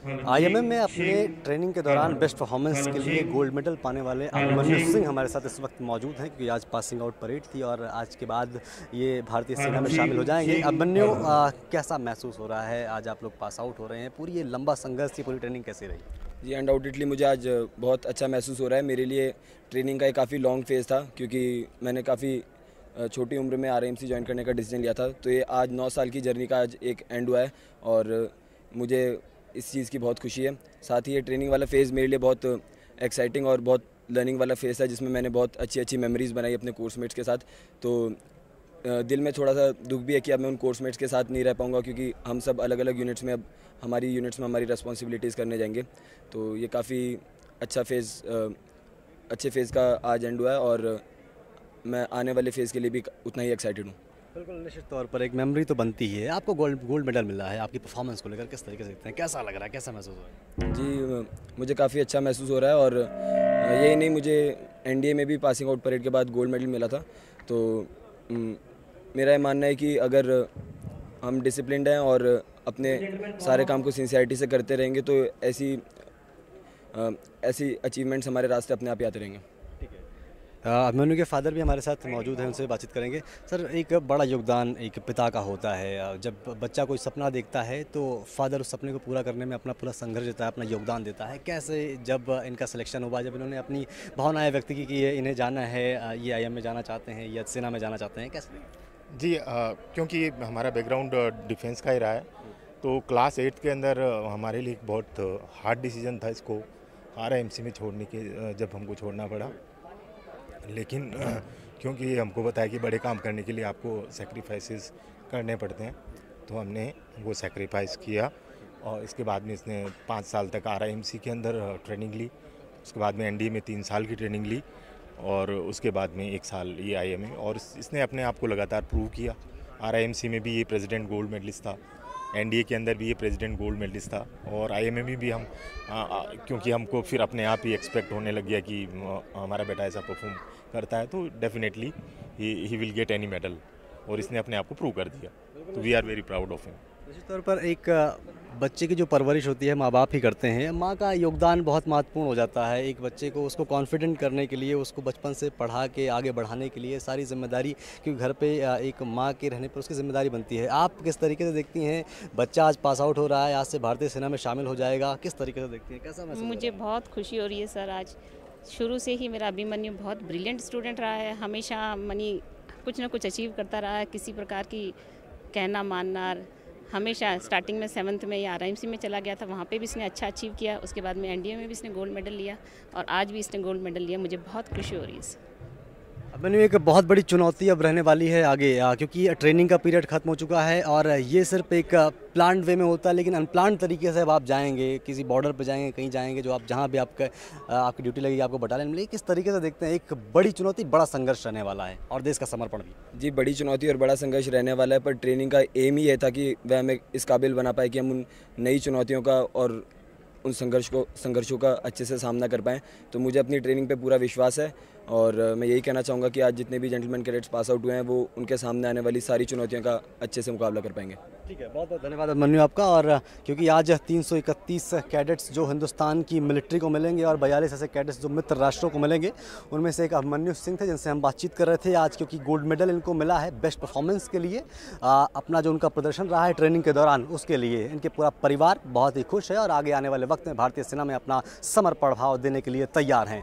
IMM में अपने training के दौरान बेस्ट परफॉर्मेंस के लिए गोल्ड मेडल पाने वाले अभिमन्यु सिंह हमारे साथ इस वक्त मौजूद हैं क्योंकि आज पासिंग आउट परेड थी और आज के बाद ये भारतीय सेना में शामिल हो जाएँगे। अभिमन्यु कैसा महसूस हो रहा है? आज आप लोग पास आउट हो रहे हैं। पूरी ये लंबा संघर्ष थी पूरी ट्रेनिंग कैसी रही? जी अनडाउटेडली मुझे आज बहुत अच्छा महसूस हो रहा है। मेरे लिए ट्रेनिंग का एक काफ़ी लॉन्ग फ़ेज़ था क्योंकि मैंने काफ़ी छोटी उम्र में आर ज्वाइन करने का डिसीज़न लिया था। तो ये आज नौ साल की जर्नी का आज एक एंड हुआ है और मुझे इस चीज़ की बहुत खुशी है। साथ ही ये ट्रेनिंग वाला फ़ेज़ मेरे लिए बहुत एक्साइटिंग और बहुत लर्निंग वाला फ़ेज़ था जिसमें मैंने बहुत अच्छी अच्छी मेमोरीज़ बनाई अपने कोर्समेट्स के साथ। तो दिल में थोड़ा सा दुख भी है कि अब मैं उन कोर्समेट्स के साथ नहीं रह पाऊँगा, क्योंकि हम सब अलग अलग यूनिट्स में अब, हमारी यूनिट्स में हमारी रेस्पॉन्सिबिलिटीज़ करने जाएँगे। तो ये काफ़ी अच्छा फ़ेज़ अच्छे फ़ेज़ का आज एंड हुआ है और मैं आने वाले फ़ेज़ के लिए भी उतना ही एक्साइटेड हूँ। बिल्कुल निश्चित तौर पर एक मेमोरी तो बनती ही आपको गोल्ड गोल्ड मेडल मिला है, आपकी परफॉर्मेंस को लेकर किस तरीके से देखते हैं? कैसा लग रहा है? कैसा महसूस हो रहा है? जी, मुझे काफ़ी अच्छा महसूस हो रहा है और यही नहीं, मुझे एनडीए में भी पासिंग आउट परेड के बाद गोल्ड मेडल मिला था। तो मेरा ये मानना है कि अगर हम डिसिप्लिन हैं और अपने सारे काम को सिंसियरिटी से करते रहेंगे तो ऐसी ऐसी अचीवमेंट्स हमारे रास्ते अपने आप ही आते रहेंगे। अभिमन्यु के फादर भी हमारे साथ मौजूद हैं उनसे बातचीत करेंगे। सर एक बड़ा योगदान एक पिता का होता है। जब बच्चा कोई सपना देखता है तो फादर उस सपने को पूरा करने में अपना पूरा संघर्ष देता है अपना योगदान देता है। कैसे जब इनका सिलेक्शन हुआ जब इन्होंने अपनी भावनाएँ व्यक्त की कि ये इन्हें जाना है ये आईएम में जाना चाहते हैं या सेना में जाना चाहते हैं कैसे? जी आ, क्योंकि हमारा बैकग्राउंड डिफेंस का ही रहा है तो क्लास एट्थ के अंदर हमारे लिए एक बहुत हार्ड डिसीज़न था इसको आर में छोड़ने के जब हमको छोड़ना पड़ा। लेकिन क्योंकि हमको बताया कि बड़े काम करने के लिए आपको सेक्रीफाइसेस करने पड़ते हैं तो हमने वो सेक्रीफाइस किया और इसके बाद में इसने पाँच साल तक आर के अंदर ट्रेनिंग ली, उसके बाद में एन में तीन साल की ट्रेनिंग ली और उसके बाद में एक साल ये आई और इसने अपने आप को लगातार प्रूव किया। आर में भी ये प्रेसिडेंट गोल्ड मेडलिस्ट था। एनडीए के अंदर भी ये प्रेसिडेंट गोल्ड मेडलिस्ट था और आईएमए में भी हम आ, आ, क्योंकि हमको फिर अपने आप ही एक्सपेक्ट होने लग गया कि हमारा बेटा ऐसा परफॉर्म करता है तो definitely he will get any medal और इसने अपने आप को प्रूव कर दिया। तो we are very proud of him निश्चित तौर पर एक बच्चे की जो परवरिश होती है माँ बाप ही करते हैं। माँ का योगदान बहुत महत्वपूर्ण हो जाता है। एक बच्चे को उसको कॉन्फिडेंट करने के लिए उसको बचपन से पढ़ा के आगे बढ़ाने के लिए सारी ज़िम्मेदारी क्योंकि घर पे एक माँ के रहने पर उसकी ज़िम्मेदारी बनती है। आप किस तरीके से देखती हैं बच्चा आज पास आउट हो रहा है आज से भारतीय सेना में शामिल हो जाएगा किस तरीके से देखती हैं कैसा मुझे बहुत खुशी हो रही है सर आज शुरू से ही मेरा अभिमन्यू बहुत ब्रिलियंट स्टूडेंट रहा है। हमेशा मनी कुछ ना कुछ अचीव करता रहा है किसी प्रकार की कहना मानना हमेशा स्टार्टिंग में सेवन्थ में या आर में चला गया था, वहाँ पे भी इसने अच्छा अचीव किया, उसके बाद में एनडीए में भी इसने गोल्ड मेडल लिया और आज भी इसने गोल्ड मेडल लिया। मुझे बहुत खुशी हो रही है मैंने एक बहुत बड़ी चुनौती अब रहने वाली है आगे क्योंकि ट्रेनिंग का पीरियड खत्म हो चुका है और ये सिर्फ़ एक प्लान वे में होता है, लेकिन अनप्लान तरीके से अब आप जाएँगे, किसी बॉर्डर पर जाएँगे, कहीं जाएँगे, जो आप, जहाँ भी आपका आपकी ड्यूटी लगेगी, आपको बटालियन मिलेगी किस तरीके से देखते हैं, एक बड़ी चुनौती, बड़ा संघर्ष रहने वाला है और देश का समर्पण भी। जी, बड़ी चुनौती और बड़ा संघर्ष रहने वाला है, पर ट्रेनिंग का एम ही है था कि वह हमें इस काबिल बना पाए कि हम उन नई चुनौतियों का और उन संघर्ष को, संघर्षों का अच्छे से सामना कर पाएँ। तो मुझे अपनी ट्रेनिंग पर पूरा विश्वास है। और मैं यही कहना चाहूँगा कि आज जितने भी जेंटलमैन कैडेट्स पास आउट हुए हैं, वो उनके सामने आने वाली सारी चुनौतियों का अच्छे से मुकाबला कर पाएँगे। ठीक है, बहुत बहुत धन्यवाद मनु आपका। और, क्योंकि आज 331 कैडेट्स जो हिंदुस्तान की मिलिट्री को मिलेंगे और बयालीस ऐसे कैडेट्स जो मित्र राष्ट्रों को मिलेंगे, उनमें से एक अभिमन्यु सिंह थे जिनसे हम बातचीत कर रहे थे आज, क्योंकि गोल्ड मेडल इनको मिला है बेस्ट परफॉर्मेंस के लिए। अपना जो उनका प्रदर्शन रहा है ट्रेनिंग के दौरान, उसके लिए इनके पूरा परिवार बहुत ही खुश है और आगे आने वाले वक्त में भारतीय सेना में अपना समर्पण भाव देने के लिए तैयार हैं।